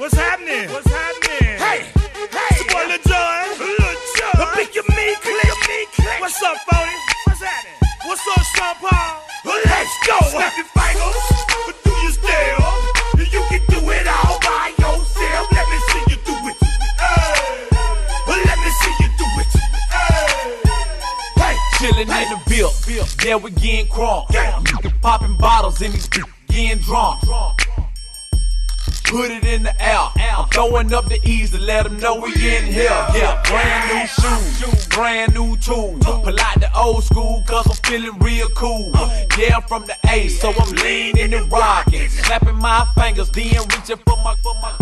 What's happening? What's happening? Hey, hey, it's your boy Lil Jon. Lil Jon. Pick your meat. click. click. What's up, Fody? What's happening? What's up, Sean Paul? Well, let's go. Snap your fingers, but do you still? You can do it all by yourself. Let me see you do it. Hey, let me see you do it. Hey, hey. chillin' hey. in the bill. Yeah, we gettin' crunk. Yeah. Popping bottles in these getting drunk. drunk. Put it in the air. I'm throwing up the E's to let them know we in here. Yeah, brand new shoes, brand new tools. Out the old school, cause I'm feeling real cool. Yeah, I'm from the A, so I'm leaning and rocking. Snapping my fingers, then reaching for my, for my,